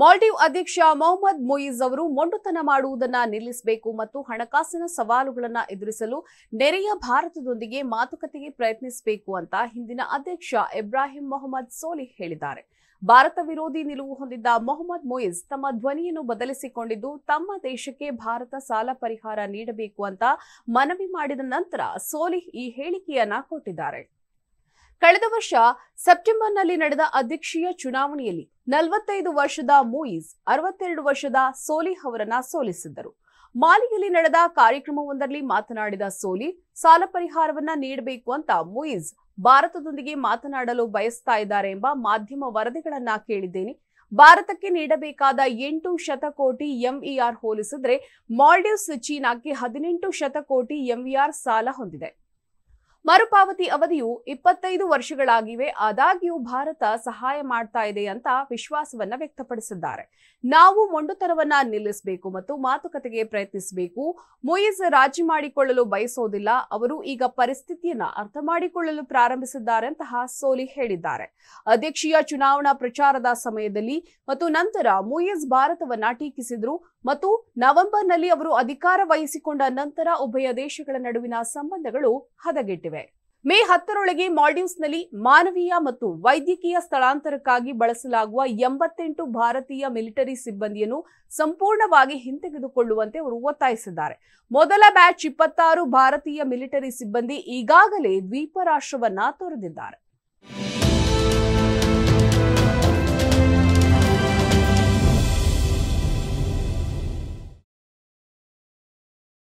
Maldive ಅಧ್ಯಕ್ಷ ಮೊಹಮ್ಮದ್ ಮೊಯೀಸ್ ಅವರು ಮೊಂಡುತನ ಮಾಡುವುದನ್ನ ನಿಲ್ಲಿಸಬೇಕು ಮತ್ತು ಹಣಕಾಸಿನ ಸವಾಲುಗಳನ್ನು ಎದುರಿಸಲು ನೆರೆಯ ಭಾರತದೊಂದಿಗೆ ಮಾತುಕತೆಗೆ ಪ್ರಯತ್ನಿಸಬೇಕು ಅಂತ ಹಿಂದಿನ ಅಧ್ಯಕ್ಷ ಇಬ್ರಾಹಿಂ ಮೊಹಮ್ಮದ್ ಸೋಲಿ ಹೇಳಿದ್ದಾರೆ. ಭಾರತ ವಿರೋಧಿ ನಿಲುವು ಹೊಂದಿದ್ದ ಮೊಹಮ್ಮದ್ ಮೊಯಿಜ್ ತಮ್ಮ ಧ್ವನಿಯನ್ನು ಬದಲಿಸಿಕೊಂಡಿದ್ದು, ತಮ್ಮ ದೇಶಕ್ಕೆ ಭಾರತ ಸಾಲ ಪರಿಹಾರ ನೀಡಬೇಕು ಅಂತ ಮನವಿ ಮಾಡಿದ ನಂತರ ಸೋಲಿಹ್ ಈ ಹೇಳಿಕೆಯನ್ನ ಕೊಟ್ಟಿದ್ದಾರೆ. ಕಳೆದ ವರ್ಷ ಸೆಪ್ಟೆಂಬರ್ನಲ್ಲಿ ನಡೆದ ಅಧ್ಯಕ್ಷೀಯ ಚುನಾವಣೆಯಲ್ಲಿ ನಲವತ್ತೈದು ವರ್ಷದ ಮೂಯಿಸ್, ಅರವತ್ತೆರಡು ವರ್ಷದ ಸೋಲಿಹ್ ಅವರನ್ನ ಸೋಲಿಸಿದ್ದರು. ಮಾಲಿಯಲ್ಲಿ ನಡೆದ ಕಾರ್ಯಕ್ರಮವೊಂದರಲ್ಲಿ ಮಾತನಾಡಿದ ಸೋಲಿ, ಸಾಲ ಪರಿಹಾರವನ್ನ ನೀಡಬೇಕು ಅಂತ ಮೂಯಿಸ್ ಭಾರತದೊಂದಿಗೆ ಮಾತನಾಡಲು ಬಯಸ್ತಾ ಇದ್ದಾರೆ ಎಂಬ ಮಾಧ್ಯಮ ವರದಿಗಳನ್ನ ಕೇಳಿದ್ದೇನೆ. ಭಾರತಕ್ಕೆ ನೀಡಬೇಕಾದ ಎಂಟು ಶತಕೋಟಿ ಎಂಇಆರ್ ಹೋಲಿಸಿದ್ರೆ ಮಾಲ್ಡೀವ್ಸ್, ಚೀನಾಕ್ಕೆ ಹದಿನೆಂಟು ಶತಕೋಟಿ ಎಂವಿಆರ್ ಸಾಲ ಹೊಂದಿದೆ. ಮರುಪಾವತಿ ಅವಧಿಯು ಇಪ್ಪತ್ತೈದು ವರ್ಷಗಳಾಗಿವೆ. ಆದಾಗ್ಯೂ ಭಾರತ ಸಹಾಯ ಮಾಡ್ತಾ ಇದೆ ಅಂತ ವಿಶ್ವಾಸವನ್ನ ವ್ಯಕ್ತಪಡಿಸಿದ್ದಾರೆ. ನಾವು ಮೊಂಡುತನವನ್ನ ನಿಲ್ಲಿಸಬೇಕು ಮತ್ತು ಮಾತುಕತೆಗೆ ಪ್ರಯತ್ನಿಸಬೇಕು. ಮೊಯಿಸ್ ರಾಜಿ ಮಾಡಿಕೊಳ್ಳಲು ಬಯಸೋದಿಲ್ಲ. ಅವರು ಈಗ ಪರಿಸ್ಥಿತಿಯನ್ನ ಅರ್ಥ ಮಾಡಿಕೊಳ್ಳಲು ಪ್ರಾರಂಭಿಸಿದ್ದಾರೆ ಅಂತಹ ಸೋಲಿ ಹೇಳಿದ್ದಾರೆ. ಅಧ್ಯಕ್ಷೀಯ ಚುನಾವಣಾ ಪ್ರಚಾರದ ಸಮಯದಲ್ಲಿ ಮತ್ತು ನಂತರ ಮೊಯಿಸ್ ಭಾರತವನ್ನ ಟೀಕಿಸಿದ್ರು ಮತ್ತು ನವೆಂಬರ್ನಲ್ಲಿ ಅವರು ಅಧಿಕಾರ ವಹಿಸಿಕೊಂಡ ನಂತರ ಉಭಯ ದೇಶಗಳ ನಡುವಿನ ಸಂಬಂಧಗಳು ಹದಗೆಟ್ಟಿವೆ. ಮೇ ಹತ್ತರೊಳಗೆ ಮಾಲ್ಡೀವ್ಸ್ನಲ್ಲಿ ಮಾನವೀಯ ಮತ್ತು ವೈದ್ಯಕೀಯ ಸ್ಥಳಾಂತರಕ್ಕಾಗಿ ಬಳಸಲಾಗುವ ಎಂಬತ್ತೆಂಟು ಭಾರತೀಯ ಮಿಲಿಟರಿ ಸಿಬ್ಬಂದಿಯನ್ನು ಸಂಪೂರ್ಣವಾಗಿ ಹಿಂತೆಗೆದುಕೊಳ್ಳುವಂತೆ ಅವರು ಒತ್ತಾಯಿಸಿದ್ದಾರೆ. ಮೊದಲ ಬ್ಯಾಚ್ ಇಪ್ಪತ್ತಾರು ಭಾರತೀಯ ಮಿಲಿಟರಿ ಸಿಬ್ಬಂದಿ ಈಗಾಗಲೇ ದ್ವೀಪ ರಾಷ್ಟ್ರವನ್ನ ತೊರೆದಿದ್ದಾರೆ.